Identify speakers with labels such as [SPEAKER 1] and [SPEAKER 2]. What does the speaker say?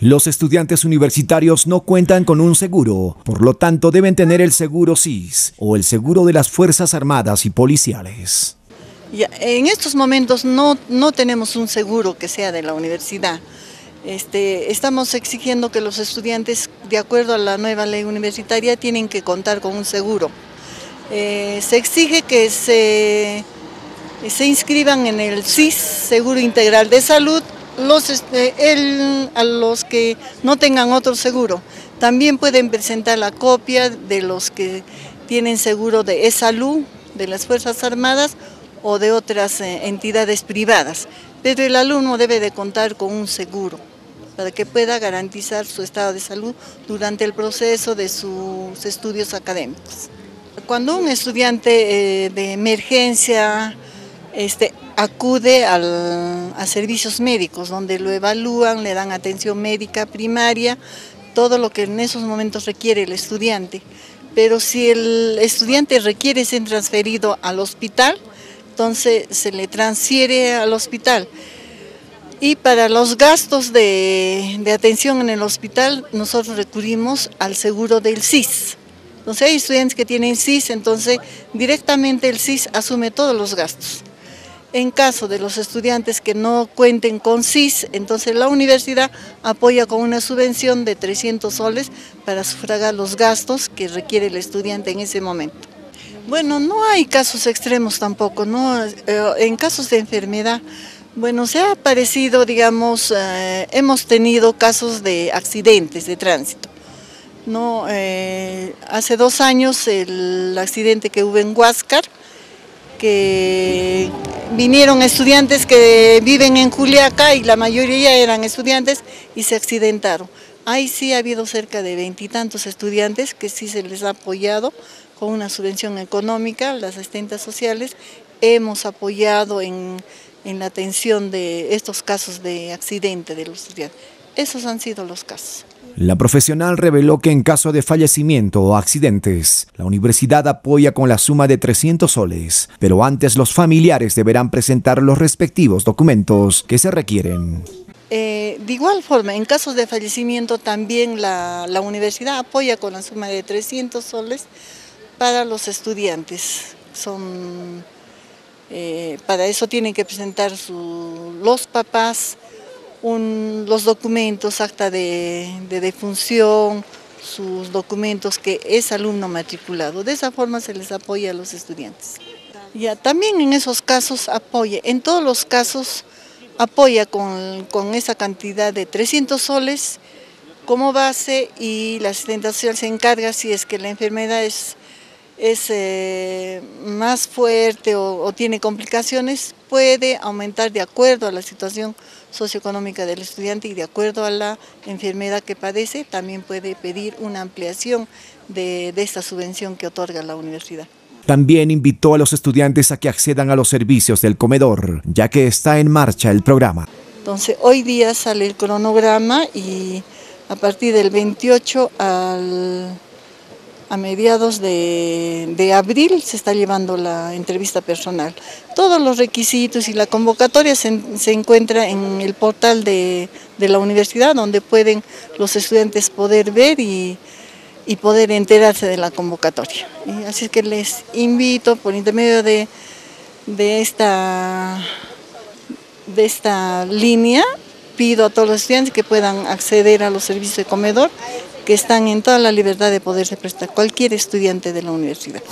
[SPEAKER 1] Los estudiantes universitarios no cuentan con un seguro, por lo tanto deben tener el seguro SIS o el seguro de las Fuerzas Armadas y Policiales.
[SPEAKER 2] en estos momentos no, no tenemos un seguro que sea de la universidad. Este, estamos exigiendo que los estudiantes, de acuerdo a la nueva ley universitaria, tienen que contar con un seguro. Eh, se exige que se, se inscriban en el SIS, Seguro Integral de Salud, este, a los que no tengan otro seguro. También pueden presentar la copia de los que tienen seguro de e-salud, de las Fuerzas Armadas o de otras eh, entidades privadas. Pero el alumno debe de contar con un seguro para que pueda garantizar su estado de salud durante el proceso de sus estudios académicos. Cuando un estudiante eh, de emergencia este, acude a servicios médicos, donde lo evalúan, le dan atención médica primaria, todo lo que en esos momentos requiere el estudiante. Pero si el estudiante requiere ser transferido al hospital, entonces se le transfiere al hospital. Y para los gastos de, de atención en el hospital, nosotros recurrimos al seguro del CIS. Entonces hay estudiantes que tienen CIS, entonces directamente el CIS asume todos los gastos. En caso de los estudiantes que no cuenten con CIS, entonces la universidad apoya con una subvención de 300 soles para sufragar los gastos que requiere el estudiante en ese momento. Bueno, no hay casos extremos tampoco, ¿no? Eh, en casos de enfermedad, bueno, se ha aparecido, digamos, eh, hemos tenido casos de accidentes de tránsito. No, eh, hace dos años el accidente que hubo en Huáscar, que vinieron estudiantes que viven en Juliaca y la mayoría eran estudiantes y se accidentaron. Ahí sí ha habido cerca de veintitantos estudiantes que sí se les ha apoyado con una subvención económica, las asistentes sociales. Hemos apoyado en, en la atención de estos casos de accidente de los estudiantes. Esos han sido los casos.
[SPEAKER 1] La profesional reveló que en caso de fallecimiento o accidentes, la universidad apoya con la suma de 300 soles, pero antes los familiares deberán presentar los respectivos documentos que se requieren.
[SPEAKER 2] Eh, de igual forma, en casos de fallecimiento también la, universidad apoya con la suma de 300 soles para los estudiantes. Son, eh, para eso tienen que presentar los papás, los documentos, acta de, defunción, sus documentos que es alumno matriculado. De esa forma se les apoya a los estudiantes. Ya, también en esos casos apoya, en todos los casos apoya con, con esa cantidad de 300 soles como base y la asistente social se encarga si es que la enfermedad es es eh, más fuerte o, tiene complicaciones, puede aumentar de acuerdo a la situación socioeconómica del estudiante y de acuerdo a la enfermedad que padece, también puede pedir una ampliación de, de esta subvención que otorga la universidad.
[SPEAKER 1] También invitó a los estudiantes a que accedan a los servicios del comedor, ya que está en marcha el programa.
[SPEAKER 2] Entonces, hoy día sale el cronograma y a partir del 28 al a mediados de, abril se está llevando la entrevista personal. Todos los requisitos y la convocatoria se, se encuentra en el portal de, la universidad donde pueden los estudiantes poder ver y, poder enterarse de la convocatoria. así es que les invito por intermedio de, de, esta, de esta línea, pido a todos los estudiantes que puedan acceder a los servicios de comedor que están en toda la libertad de poderse prestar cualquier estudiante de la universidad.